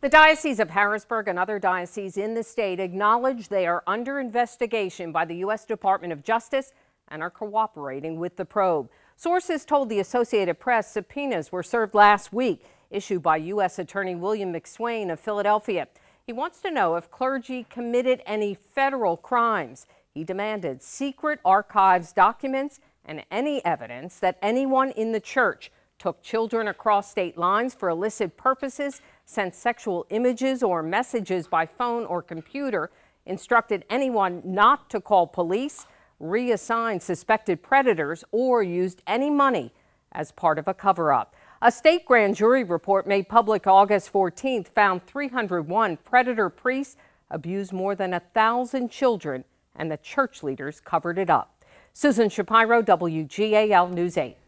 The Diocese of Harrisburg and other dioceses in the state acknowledge they are under investigation by the U.S. Department of Justice and are cooperating with the probe. Sources told the Associated Press subpoenas were served last week, issued by U.S. Attorney William McSwain of Philadelphia. He wants to know if clergy committed any federal crimes. He demanded secret archives documents and any evidence that anyone in the church took children across state lines for illicit purposes, sent sexual images or messages by phone or computer, instructed anyone not to call police, reassigned suspected predators, or used any money as part of a cover up. A state grand jury report made public August 14th found 301 predator priests abused more than a thousand children, and the church leaders covered it up. Susan Shapiro, WGAL News 8.